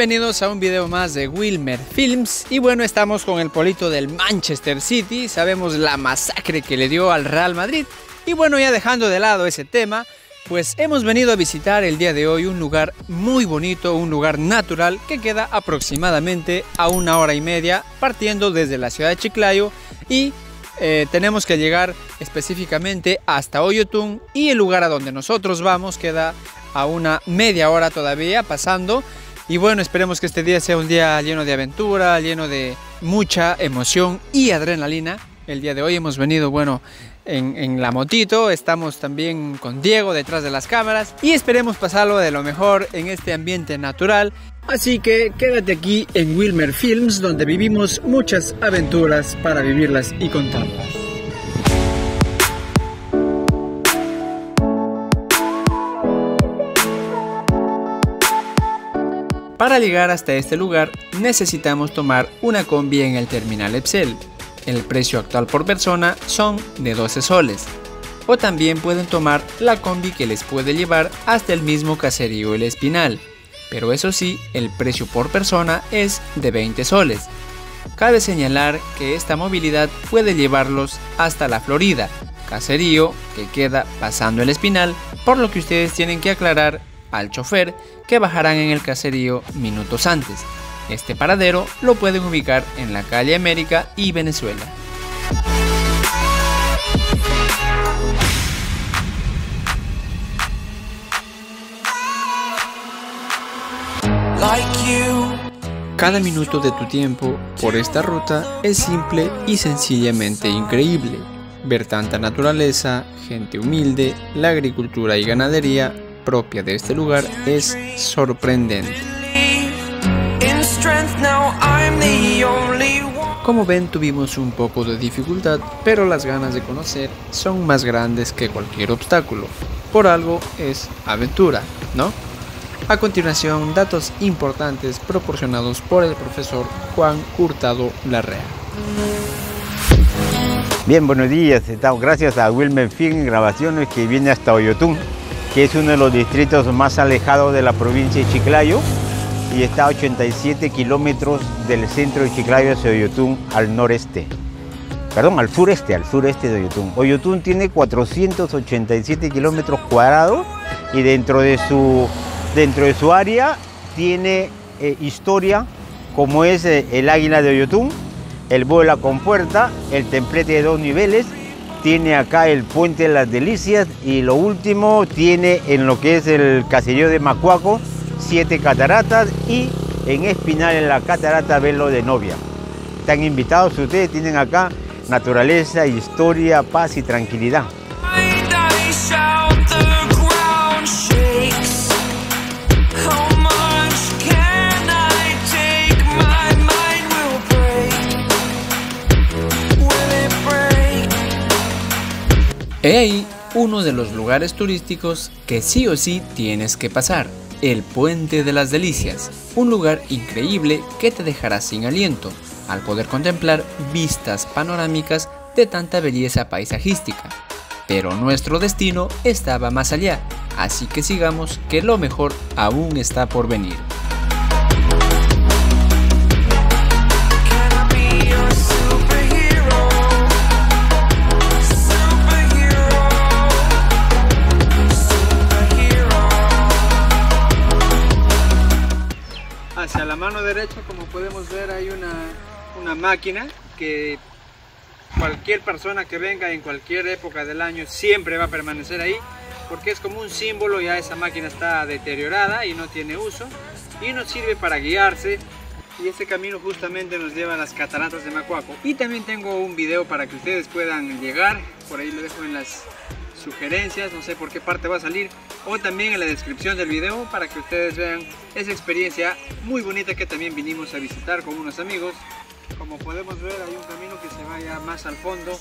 Bienvenidos a un video más de Wilmer Films. Y bueno estamos con el polito del Manchester City, sabemos la masacre que le dio al Real Madrid. Y bueno ya dejando de lado ese tema, pues hemos venido a visitar el día de hoy un lugar muy bonito, un lugar natural que queda aproximadamente a una hora y media partiendo desde la ciudad de Chiclayo. Y eh, tenemos que llegar específicamente hasta Oyotun y el lugar a donde nosotros vamos queda a una media hora todavía pasando y bueno, esperemos que este día sea un día lleno de aventura, lleno de mucha emoción y adrenalina. El día de hoy hemos venido, bueno, en, en, la motito, estamos también con Diego detrás de las cámaras y esperemos pasarlo de lo mejor en este ambiente natural. Así que quédate aquí en Wilmer Films donde vivimos muchas aventuras para vivirlas y contarlas. Para llegar hasta este lugar necesitamos tomar una combi en el terminal Epsel. El precio actual por persona son de 12 soles. O también pueden tomar la combi que les puede llevar hasta el mismo caserío El Espinal. Pero eso sí, el precio por persona es de 20 soles. Cabe señalar que esta movilidad puede llevarlos hasta la Florida, caserío que queda pasando el Espinal, por lo que ustedes tienen que aclarar al chofer que bajarán en el caserío minutos antes. Este paradero lo pueden ubicar en la calle América y Venezuela. Cada minuto de tu tiempo por esta ruta es simple y sencillamente increíble. Ver tanta naturaleza, gente humilde, la agricultura y ganadería propia de este lugar es sorprendente. Como ven tuvimos un poco de dificultad, pero las ganas de conocer son más grandes que cualquier obstáculo. Por algo es aventura, ¿no? A continuación, datos importantes proporcionados por el profesor Juan Hurtado Larrea. Bien, buenos días. Gracias a Wilmer Film Grabaciones que viene hasta Oyotún que es uno de los distritos más alejados de la provincia de Chiclayo y está a 87 kilómetros del centro de Chiclayo hacia Oyotún al noreste. Perdón, al sureste, al sureste de Oyotún. Oyotún tiene 487 kilómetros cuadrados y dentro de su, dentro de su área tiene eh, historia como es eh, el águila de Oyotún, el de la compuerta, el templete de dos niveles, tiene acá el Puente de las Delicias y lo último tiene en lo que es el caserío de Macuaco siete cataratas y en Espinal en la catarata Velo de Novia. Están invitados ustedes, tienen acá naturaleza, historia, paz y tranquilidad. He ahí uno de los lugares turísticos que sí o sí tienes que pasar, el Puente de las Delicias, un lugar increíble que te dejará sin aliento al poder contemplar vistas panorámicas de tanta belleza paisajística. Pero nuestro destino estaba más allá, así que sigamos que lo mejor aún está por venir. Mano derecha, como podemos ver, hay una, una máquina que cualquier persona que venga en cualquier época del año siempre va a permanecer ahí porque es como un símbolo, ya esa máquina está deteriorada y no tiene uso y nos sirve para guiarse y este camino justamente nos lleva a las cataratas de Macuaco. Y también tengo un video para que ustedes puedan llegar, por ahí lo dejo en las sugerencias, no sé por qué parte va a salir o también en la descripción del video para que ustedes vean esa experiencia muy bonita que también vinimos a visitar con unos amigos. Como podemos ver hay un camino que se vaya más al fondo.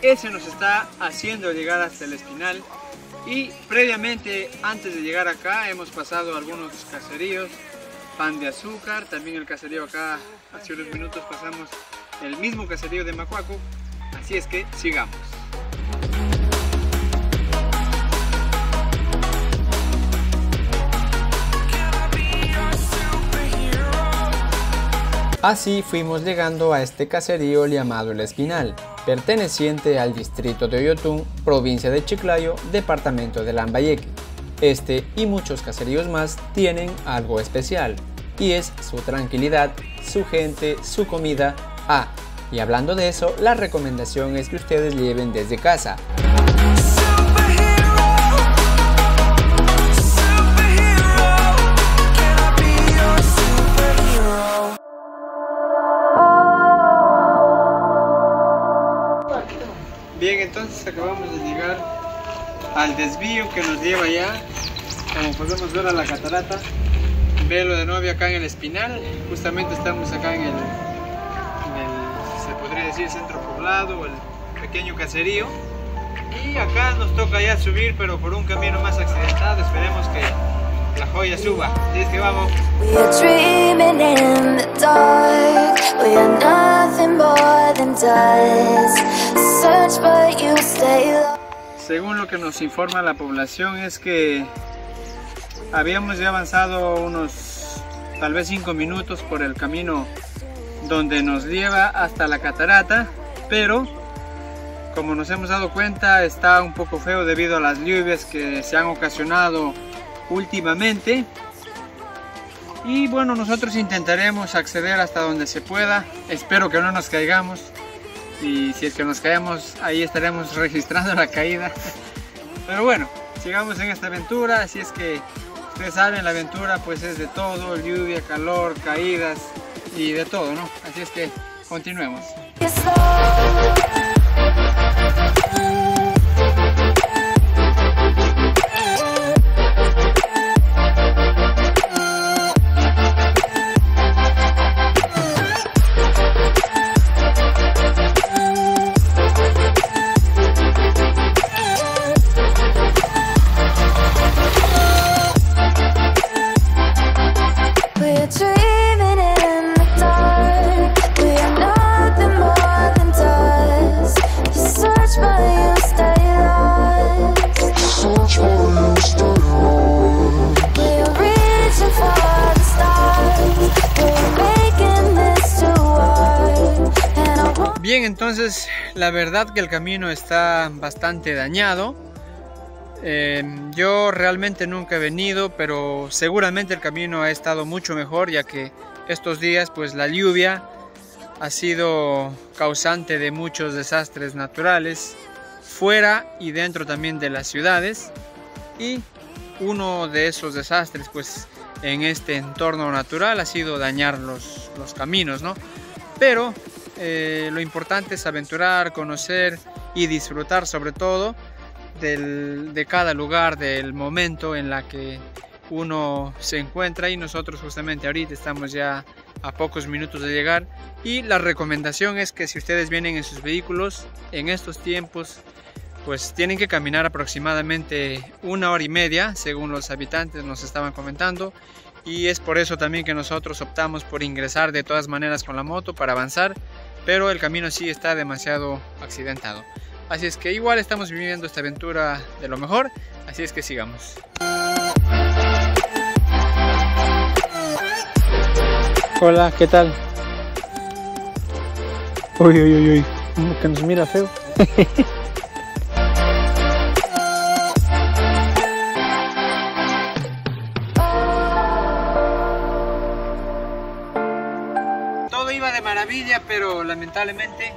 Ese nos está haciendo llegar hasta el espinal. Y previamente antes de llegar acá hemos pasado algunos caseríos pan de azúcar también el caserío acá hace unos minutos pasamos el mismo caserío de Macuaco. Así es que sigamos Así fuimos llegando a este caserío llamado El Espinal, perteneciente al distrito de Oyotún, provincia de Chiclayo, departamento de Lambayeque. Este y muchos caseríos más tienen algo especial, y es su tranquilidad, su gente, su comida. Ah, y hablando de eso, la recomendación es que ustedes lleven desde casa. Al desvío que nos lleva ya, como podemos ver a la catarata, velo de novia acá en el Espinal, justamente estamos acá en el, se podría decir, centro poblado, el pequeño caserío, y acá nos toca ya subir, pero por un camino más accidentado, esperemos que la joya suba, así es que vamos. Según lo que nos informa la población es que habíamos ya avanzado unos tal vez 5 minutos por el camino donde nos lleva hasta la catarata, pero como nos hemos dado cuenta está un poco feo debido a las lluvias que se han ocasionado últimamente. Y bueno nosotros intentaremos acceder hasta donde se pueda. Espero que no nos caigamos y si es que nos caemos ahí estaremos registrando la caída. Pero bueno sigamos en esta aventura así es que ustedes saben la aventura pues es de todo lluvia calor caídas y de todo no así es que continuemos Bien, entonces la verdad que el camino está bastante dañado. Em, yo realmente nunca he venido, pero seguramente el camino ha estado mucho mejor ya que estos días pues la lluvia ha sido causante de muchos desastres naturales fuera y dentro también de las ciudades y uno de esos desastres pues en este entorno natural ha sido dañar los, los caminos, ¿no? Pero eh, lo importante es aventurar, conocer y disfrutar sobre todo de cada lugar, del momento en la que uno se encuentra. Y nosotros justamente ahorita estamos ya a pocos minutos de llegar. Y la recomendación es que si ustedes vienen en sus vehículos en estos tiempos pues tienen que caminar aproximadamente una hora y media según los habitantes nos estaban comentando y es por eso también que nosotros optamos por ingresar de todas maneras con la moto para avanzar, pero el camino sí está demasiado accidentado. Así es que igual estamos viviendo esta aventura de lo mejor, así es que sigamos. Hola, ¿qué tal? Uy, uy, uy, uy, que nos mira feo. pero lamentablemente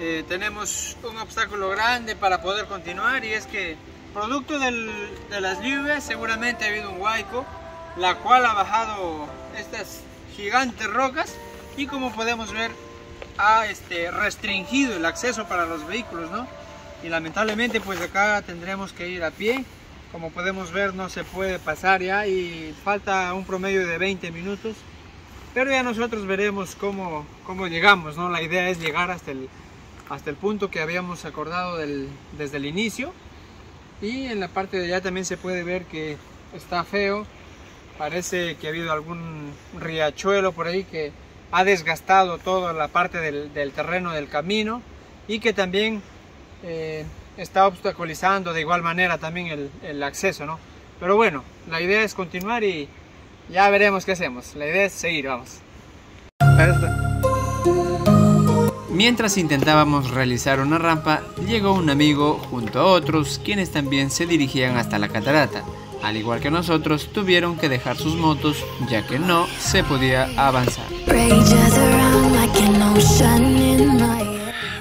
eh, tenemos un obstáculo grande para poder continuar y es que producto de las lluvias seguramente ha habido un huaico la cual ha bajado estas gigantes rocas y como podemos ver ha este, restringido el acceso para los vehículos ¿no? y lamentablemente pues acá tendremos que ir a pie como podemos ver no se puede pasar ya y falta un promedio de 20 minutos pero ya nosotros veremos cómo, cómo llegamos, ¿no? La idea es llegar hasta el, hasta el punto que habíamos acordado desde el inicio. Y en la parte de allá también se puede ver que está feo. Parece que ha habido algún riachuelo por ahí que ha desgastado toda la parte del, terreno del camino y que también eh, está obstaculizando de igual manera también el, el acceso, ¿no? Pero bueno, la idea es continuar y ya veremos qué hacemos. La idea es seguir, vamos. Mientras intentábamos realizar una rampa, llegó un amigo junto a otros quienes también se dirigían hasta la catarata. Al igual que nosotros, tuvieron que dejar sus motos ya que no se podía avanzar.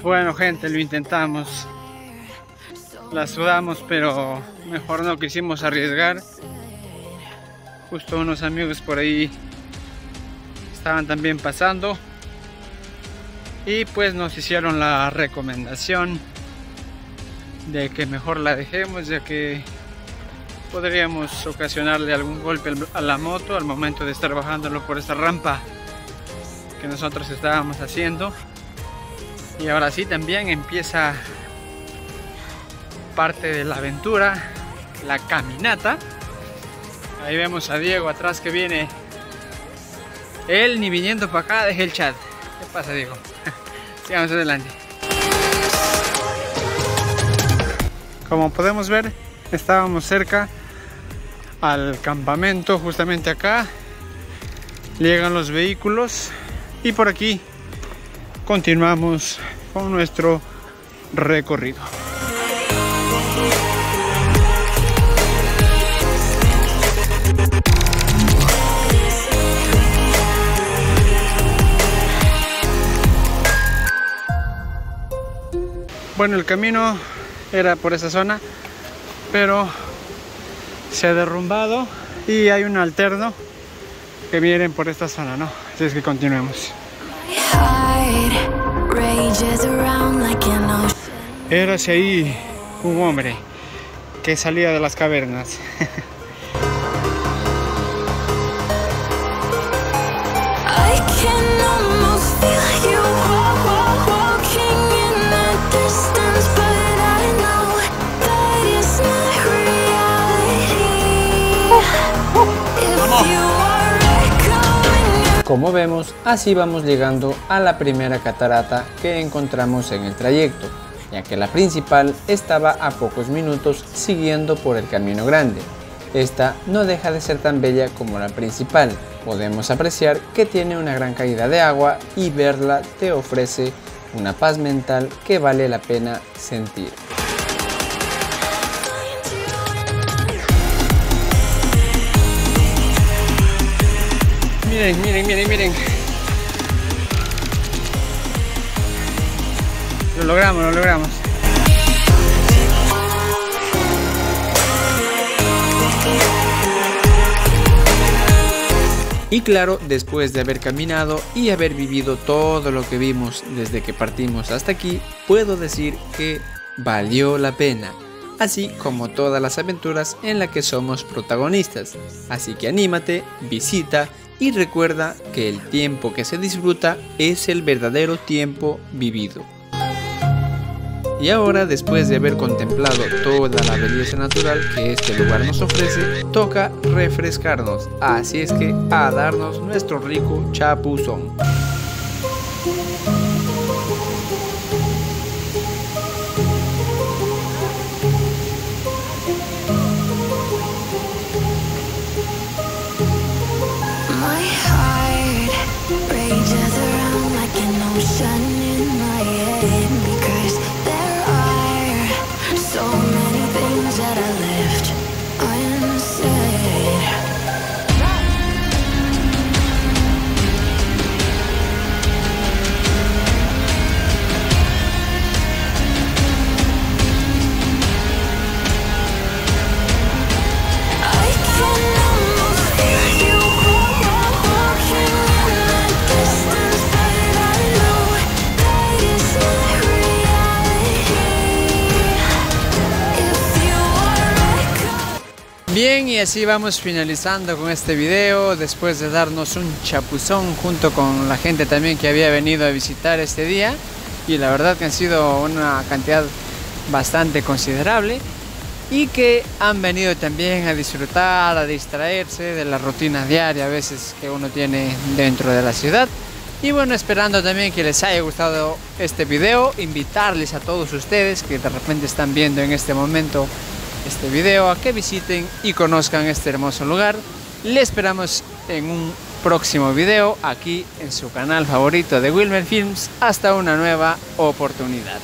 Bueno gente, lo intentamos. La sudamos, pero mejor no quisimos arriesgar. Justo unos amigos por ahí estaban también pasando. Y pues nos hicieron la recomendación de que mejor la dejemos ya que podríamos ocasionarle algún golpe a la moto al momento de estar bajándolo por esta rampa que nosotros estábamos haciendo. Y ahora sí también empieza parte de la aventura la caminata ahí vemos a Diego atrás que viene él ni viniendo para acá deje el chat ¿qué pasa Diego? sigamos adelante. Como podemos ver, estábamos cerca al campamento, justamente acá. Llegan los vehículos y por aquí continuamos con nuestro recorrido. Bueno, el camino era por esa zona, pero se ha derrumbado y hay un alterno que viene por esta zona, ¿no? Así es que continuemos. Era ahí un hombre que salía de las cavernas. Como vemos, así vamos llegando a la primera catarata que encontramos en el trayecto, ya que la principal estaba a pocos minutos siguiendo por el camino grande. Esta no deja de ser tan bella como la principal, podemos apreciar que tiene una gran caída de agua y verla te ofrece una paz mental que vale la pena sentir. Miren, miren, miren, miren. Lo logramos, lo logramos. Y claro, después de haber caminado y haber vivido todo lo que vimos desde que partimos hasta aquí, puedo decir que valió la pena así como todas las aventuras en las que somos protagonistas. Así que anímate, visita y recuerda que el tiempo que se disfruta es el verdadero tiempo vivido. Y ahora, después de haber contemplado toda la belleza natural que este lugar nos ofrece, toca refrescarnos. Así es que a darnos nuestro rico chapuzón. Bien, y así vamos finalizando con este video después de darnos un chapuzón junto con la gente también que había venido a visitar este día y la verdad que han sido una cantidad bastante considerable y que han venido también a disfrutar, a distraerse de la rutina diaria a veces que uno tiene dentro de la ciudad. Y bueno, esperando también que les haya gustado este video, invitarles a todos ustedes que de repente están viendo en este momento este video a que visiten y conozcan este hermoso lugar. Le esperamos en un próximo video aquí en su canal favorito de Wilmer Films. Hasta una nueva oportunidad.